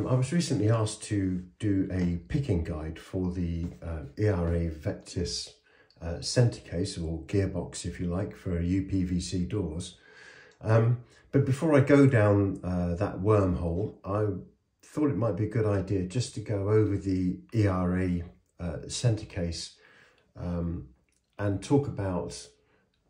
was recently asked to do a picking guide for the uh, ERA Vectis uh, centre case or gearbox if you like for UPVC doors. Um, but before I go down uh, that wormhole I thought it might be a good idea just to go over the ERA uh, centre case um, and talk about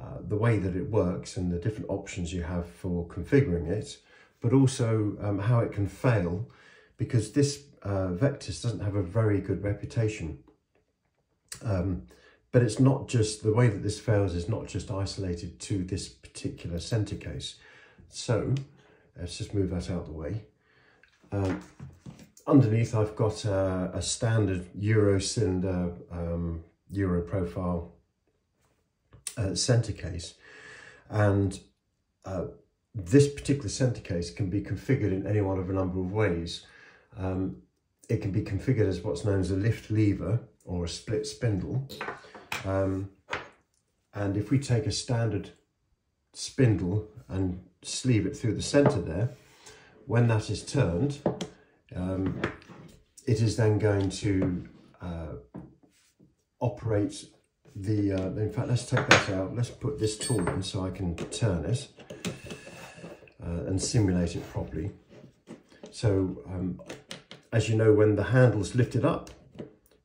uh, the way that it works and the different options you have for configuring it but also um, how it can fail because this uh, Vectis doesn't have a very good reputation. Um, but it's not just, the way that this fails is not just isolated to this particular center case. So let's just move that out of the way. Um, underneath I've got a, a standard Euro cylinder, um, Euro profile uh, center case. And uh, this particular center case can be configured in any one of a number of ways. Um, it can be configured as what's known as a lift lever or a split spindle. Um, and if we take a standard spindle and sleeve it through the center there, when that is turned, um, it is then going to uh, operate the, uh, in fact, let's take that out. Let's put this tool in so I can turn it uh, and simulate it properly. So um, as you know, when the handle's lifted up,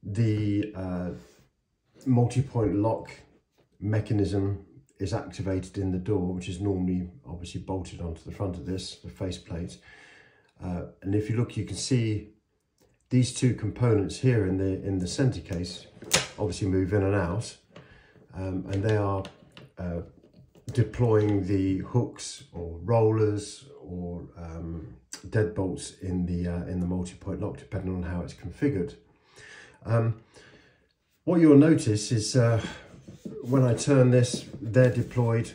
the uh, multi-point lock mechanism is activated in the door, which is normally obviously bolted onto the front of this, the faceplate. Uh, and if you look, you can see these two components here in the in the center case obviously move in and out, um, and they are uh, deploying the hooks or rollers or um, deadbolts in the uh, in the multi-point lock depending on how it's configured. Um, what you'll notice is uh, when I turn this, they're deployed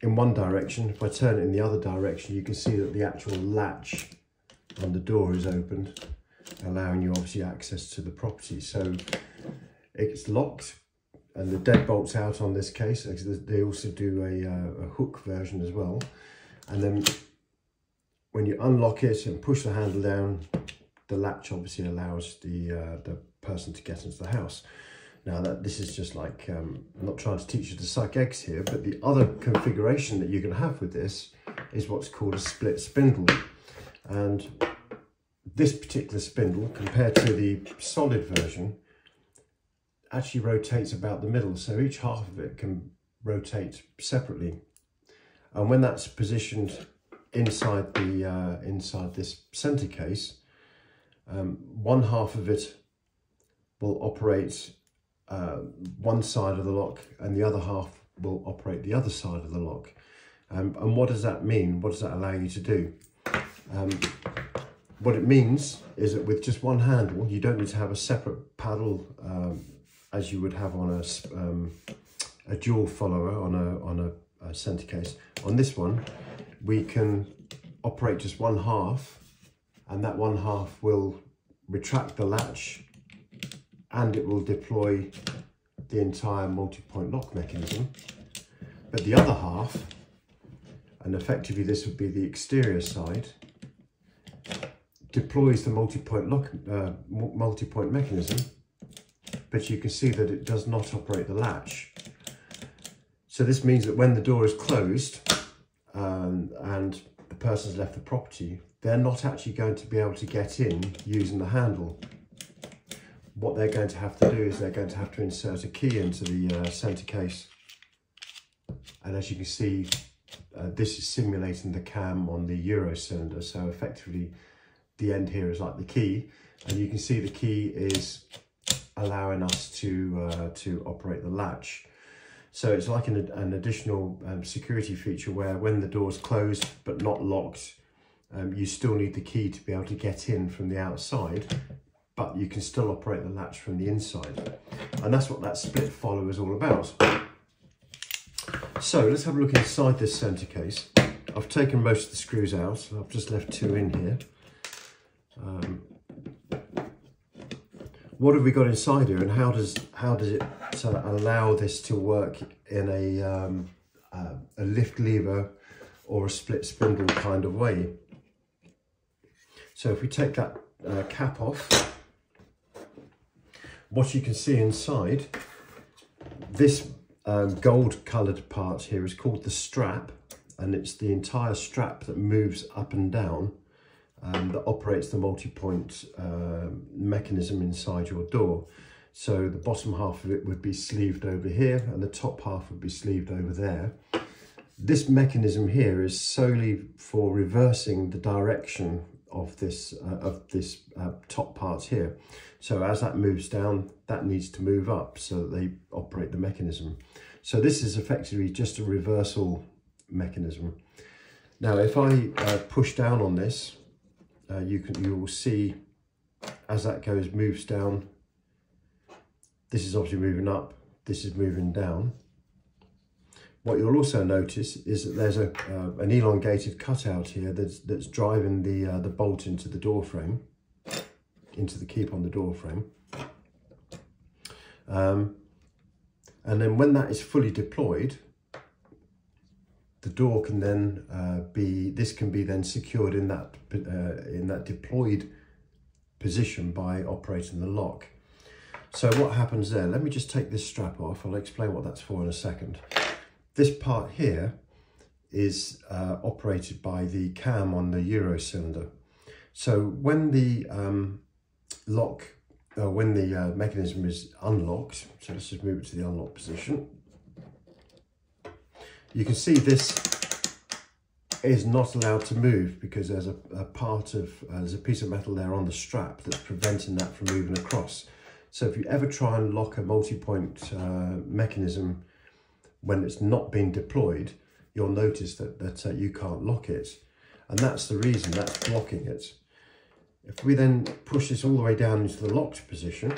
in one direction. If I turn it in the other direction, you can see that the actual latch on the door is opened, allowing you obviously access to the property. So it's locked and the deadbolt's out on this case. They also do a, uh, a hook version as well. And then when you unlock it and push the handle down, the latch obviously allows the uh, the person to get into the house. Now that this is just like, um, I'm not trying to teach you to suck eggs here, but the other configuration that you can have with this is what's called a split spindle. And this particular spindle, compared to the solid version, actually rotates about the middle. So each half of it can rotate separately. And when that's positioned inside the uh, inside this center case, um, one half of it will operate uh, one side of the lock and the other half will operate the other side of the lock. Um, and what does that mean? What does that allow you to do? Um, what it means is that with just one handle, you don't need to have a separate paddle um, as you would have on a, um, a dual follower on a, on a, a center case. On this one, we can operate just one half and that one half will retract the latch and it will deploy the entire multi-point lock mechanism. But the other half, and effectively this would be the exterior side, deploys the multi-point lock, uh, multi-point mechanism, but you can see that it does not operate the latch. So this means that when the door is closed um, and the person's left the property, they're not actually going to be able to get in using the handle. What they're going to have to do is they're going to have to insert a key into the uh, center case. And as you can see, uh, this is simulating the cam on the Euro cylinder. So effectively, the end here is like the key. And you can see the key is allowing us to, uh, to operate the latch. So it's like an, an additional um, security feature where when the door is closed but not locked, um, you still need the key to be able to get in from the outside, but you can still operate the latch from the inside. And that's what that split follow is all about. So let's have a look inside this center case. I've taken most of the screws out. I've just left two in here. Um, what have we got inside here and how does how does it allow this to work in a, um, uh, a lift lever or a split spindle kind of way? So if we take that uh, cap off, what you can see inside, this um, gold coloured part here is called the strap and it's the entire strap that moves up and down um, that operates the multi-point uh, mechanism inside your door. So the bottom half of it would be sleeved over here and the top half would be sleeved over there. This mechanism here is solely for reversing the direction of this uh, of this uh, top part here. So as that moves down, that needs to move up so that they operate the mechanism. So this is effectively just a reversal mechanism. Now, if I uh, push down on this, uh, you can you will see as that goes moves down. This is obviously moving up. This is moving down. What you'll also notice is that there's a uh, an elongated cutout here that's that's driving the uh, the bolt into the door frame, into the keep on the door frame. Um, and then when that is fully deployed, the door can then uh, be, this can be then secured in that, uh, in that deployed position by operating the lock. So what happens there, let me just take this strap off. I'll explain what that's for in a second. This part here is uh, operated by the cam on the Euro cylinder. So when the um, lock, uh, when the uh, mechanism is unlocked, so let's just move it to the unlock position. You can see this is not allowed to move because there's a, a part of, uh, there's a piece of metal there on the strap that's preventing that from moving across. So if you ever try and lock a multi-point uh, mechanism when it's not been deployed, you'll notice that, that uh, you can't lock it. And that's the reason, that's blocking it. If we then push this all the way down into the locked position,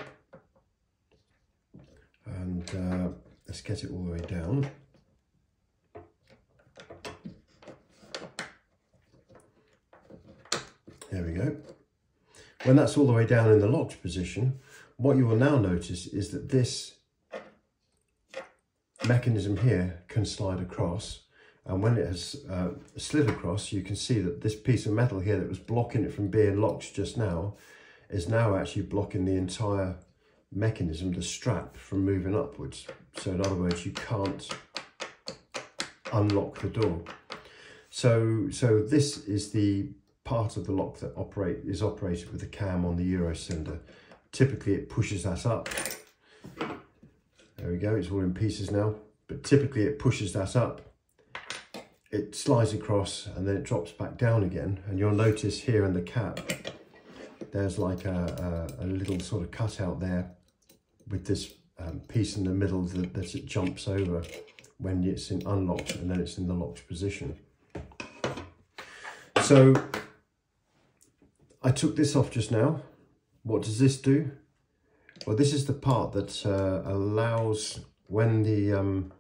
and uh, let's get it all the way down. There we go. When that's all the way down in the locked position, what you will now notice is that this mechanism here can slide across and when it has uh, slid across you can see that this piece of metal here that was blocking it from being locked just now is now actually blocking the entire mechanism, the strap, from moving upwards. So in other words, you can't unlock the door. So, so this is the part of the lock that operate is operated with the cam on the Euro cylinder. Typically it pushes that up. There we go, it's all in pieces now. But typically it pushes that up. It slides across and then it drops back down again. And you'll notice here in the cap, there's like a, a, a little sort of cutout there with this um, piece in the middle that, that it jumps over when it's in unlocked and then it's in the locked position. So I took this off just now. What does this do? Well, this is the part that uh, allows when the um,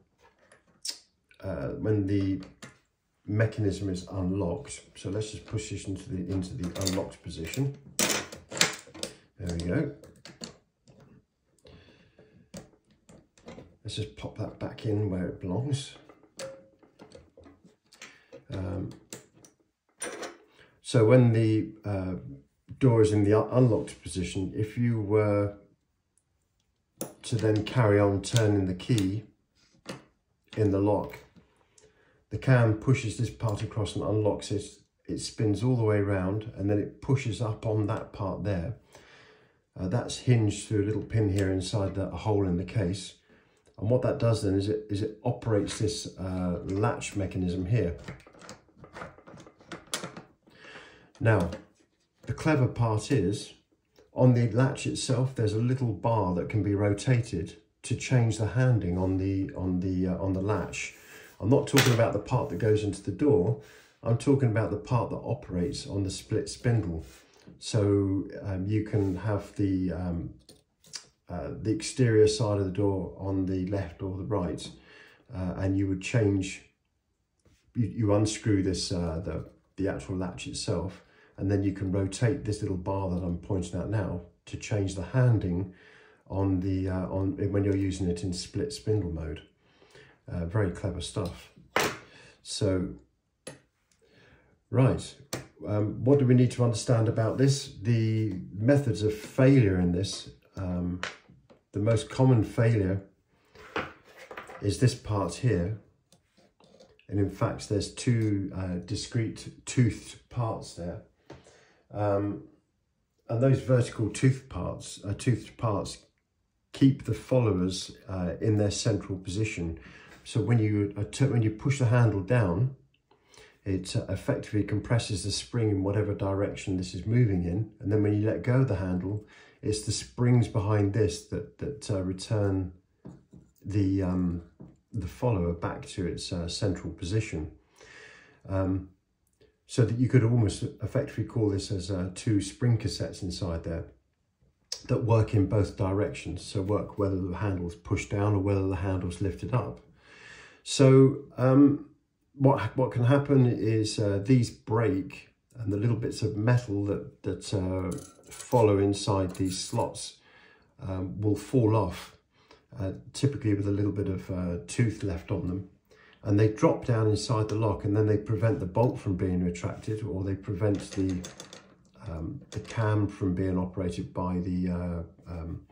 uh, when the mechanism is unlocked. So let's just push this into the into the unlocked position. There we go. Let's just pop that back in where it belongs. So when the uh, door is in the unlocked position, if you were to then carry on turning the key in the lock, the cam pushes this part across and unlocks it. It spins all the way around and then it pushes up on that part there. Uh, that's hinged through a little pin here inside the hole in the case. And what that does then is it, is it operates this uh, latch mechanism here. Now, the clever part is, on the latch itself, there's a little bar that can be rotated to change the handing on the on the uh, on the latch. I'm not talking about the part that goes into the door. I'm talking about the part that operates on the split spindle. So um, you can have the um, uh, the exterior side of the door on the left or the right, uh, and you would change. You, you unscrew this uh, the the actual latch itself, and then you can rotate this little bar that I'm pointing out now to change the handing on the uh, on when you're using it in split spindle mode. Uh, very clever stuff. So, right, um, what do we need to understand about this? The methods of failure in this, um, the most common failure is this part here. And in fact, there's two uh, discrete toothed parts there. Um, and those vertical tooth parts, uh, toothed parts keep the followers uh, in their central position. So when you, uh, when you push the handle down, it uh, effectively compresses the spring in whatever direction this is moving in. And then when you let go of the handle, it's the springs behind this that, that uh, return the, um, the follower back to its uh, central position. Um, so that you could almost effectively call this as uh, two spring cassettes inside there that work in both directions. So work whether the handle's pushed down or whether the handle's lifted up. So um, what what can happen is uh, these break and the little bits of metal that that uh, follow inside these slots um, will fall off, uh, typically with a little bit of uh, tooth left on them. And they drop down inside the lock and then they prevent the bolt from being retracted or they prevent the um, the cam from being operated by the uh, um,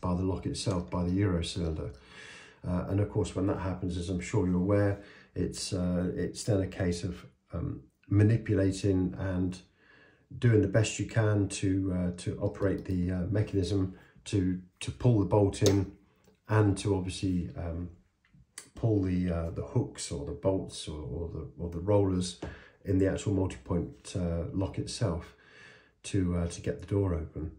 by the lock itself, by the Euro cylinder. Uh, and of course, when that happens, as I'm sure you're aware, it's uh, it's then a case of um, manipulating and doing the best you can to uh, to operate the uh, mechanism to to pull the bolt in and to obviously um, pull the uh, the hooks or the bolts or, or, the or the rollers in the actual multi-point uh, lock itself to uh, to get the door open.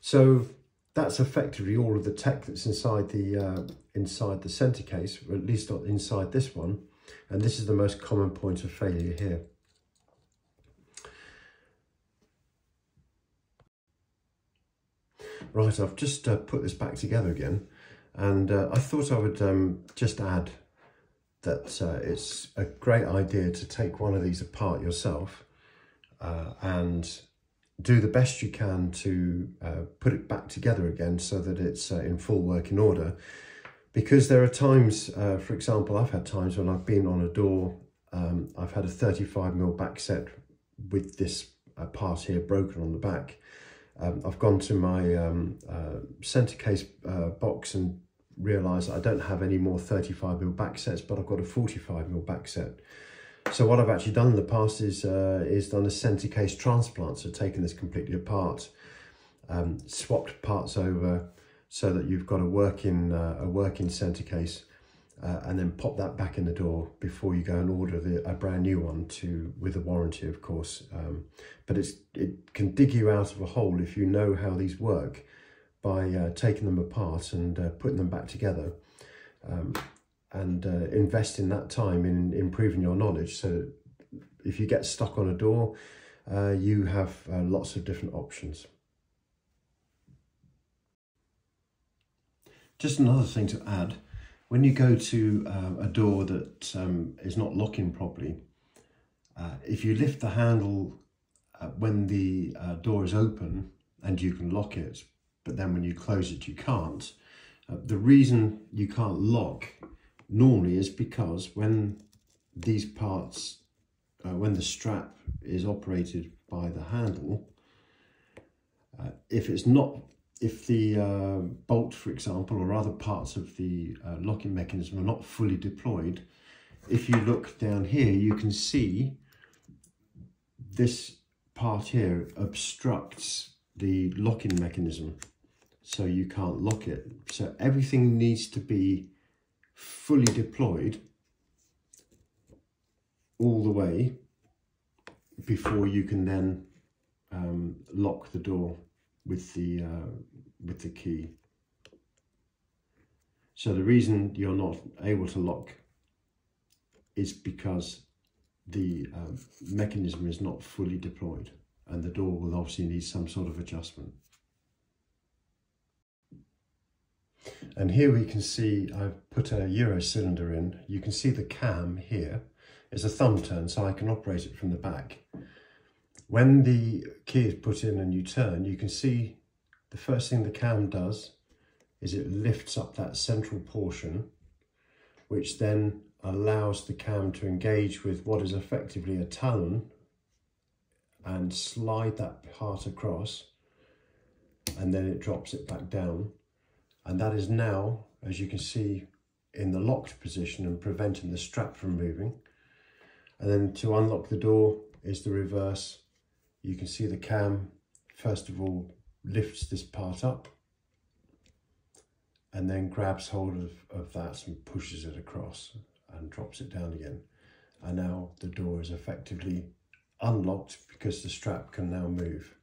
So that's effectively all of the tech that's inside the uh, inside the center case, or at least not inside this one. And this is the most common point of failure here. Right, I've just uh, put this back together again and uh, I thought I would um, just add that uh, it's a great idea to take one of these apart yourself uh, and do the best you can to uh, put it back together again so that it's uh, in full working order because there are times, uh, for example, I've had times when I've been on a door, um, I've had a 35 mil back set with this uh, part here broken on the back. Um, I've gone to my um, uh, center case uh, box and realised I don't have any more 35 mil back sets, but I've got a 45 mil back set. So what I've actually done in the past is uh, is done a center case transplant, so taken this completely apart, um, swapped parts over, so that you've got a working uh, a working center case uh, and then pop that back in the door before you go and order the, a brand new one to with a warranty of course um, but it's it can dig you out of a hole if you know how these work by uh, taking them apart and uh, putting them back together um, and uh, investing that time in improving your knowledge. So if you get stuck on a door uh, you have uh, lots of different options. Just another thing to add, when you go to uh, a door that um, is not locking properly, uh, if you lift the handle uh, when the uh, door is open and you can lock it, but then when you close it you can't, uh, the reason you can't lock normally is because when these parts, uh, when the strap is operated by the handle, if it's not if the uh, bolt, for example, or other parts of the uh, locking mechanism are not fully deployed, if you look down here, you can see this part here obstructs the locking mechanism, so you can't lock it. So everything needs to be fully deployed all the way before you can then um, lock the door with the uh, with the key. So the reason you're not able to lock is because the uh, mechanism is not fully deployed and the door will obviously need some sort of adjustment. And here we can see I've put a Euro cylinder in. You can see the cam here is a thumb turn so I can operate it from the back. When the key is put in and you turn, you can see the first thing the cam does is it lifts up that central portion, which then allows the cam to engage with what is effectively a talon and slide that part across and then it drops it back down. And that is now as you can see in the locked position and preventing the strap from moving. And then to unlock the door is the reverse. You can see the cam. First of all lifts this part up and then grabs hold of, of that and pushes it across and drops it down again. And now the door is effectively unlocked because the strap can now move